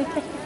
Okay.